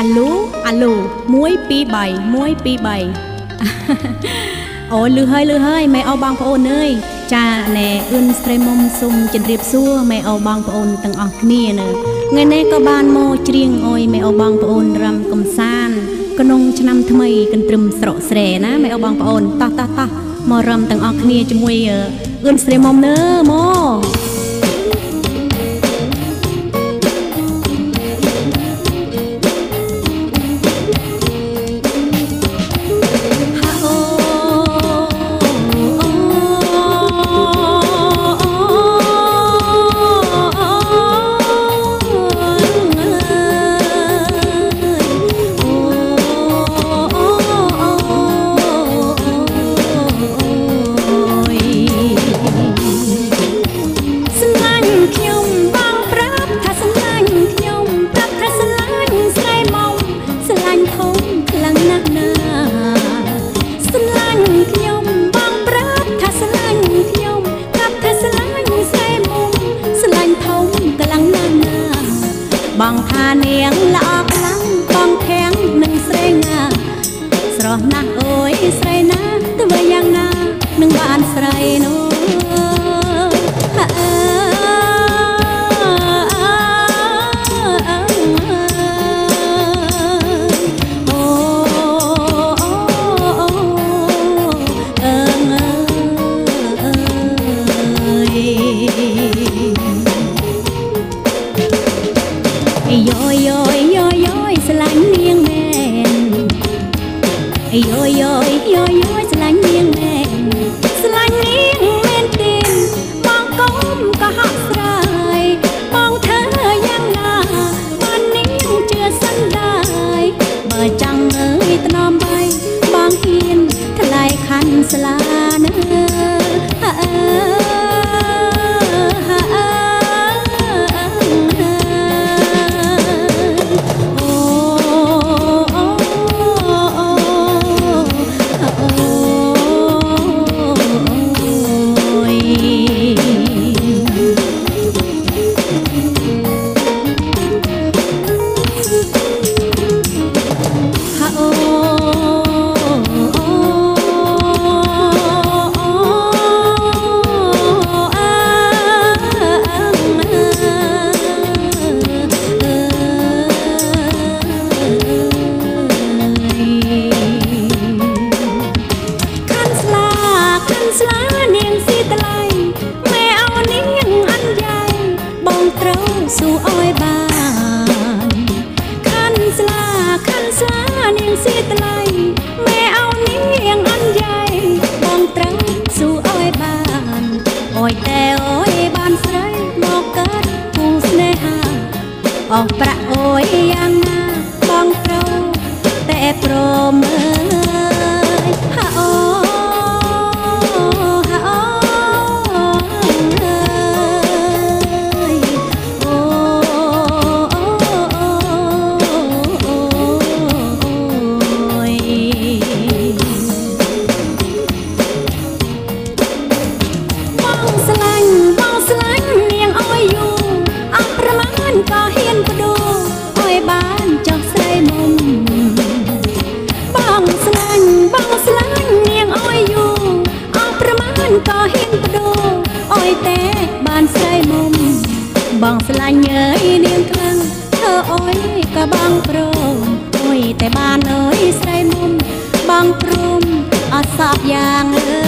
អាឡូអាឡូ1 2 3 1 2 3អូលឺហើយលឺហើយម៉ែអូបងប្អូនអើយចាណែអឿនស្រីមុំសុំជម្រាបសួរម៉ែអូបងប្អូនទាំងអស់គ្នានៅថ្ងៃនេះក៏បានមកច្រៀងអុយម៉ែអូបងប្អូនរំកំសាន្តក្នុងឆ្នាំថ្មីកន្ទ្រឹមស្រកស្រែណាម៉ែអូបងប្អូនតោះតោះតោះមករំទាំងអស់គ្នាជាមួយអឿនស្រីមុំនើមក យោយោយោយោស្រឡាញ់នាងមែនយោយោយោយោស្រឡាញ់នាងមែនស្រឡាញ់នាងមែនទេបងកុំក៏ហក់ស្រ័យបងធ្វើយ៉ាងណាបាននាងជឿសន្តាយបើចង់អើយថ្នមបីបងហ៊ានថ្លៃខាន់ស្លា ស៊ូអើយបាន ក៏ហ៊ានបដូរអើយតែបានស្រីមុំបងស្លាញ់អើយនាងខ្លាំងធ្វើអើយក៏បងព្រមអើយតែបានអើយស្រីមុំបងព្រមអត់សក់យ៉ាង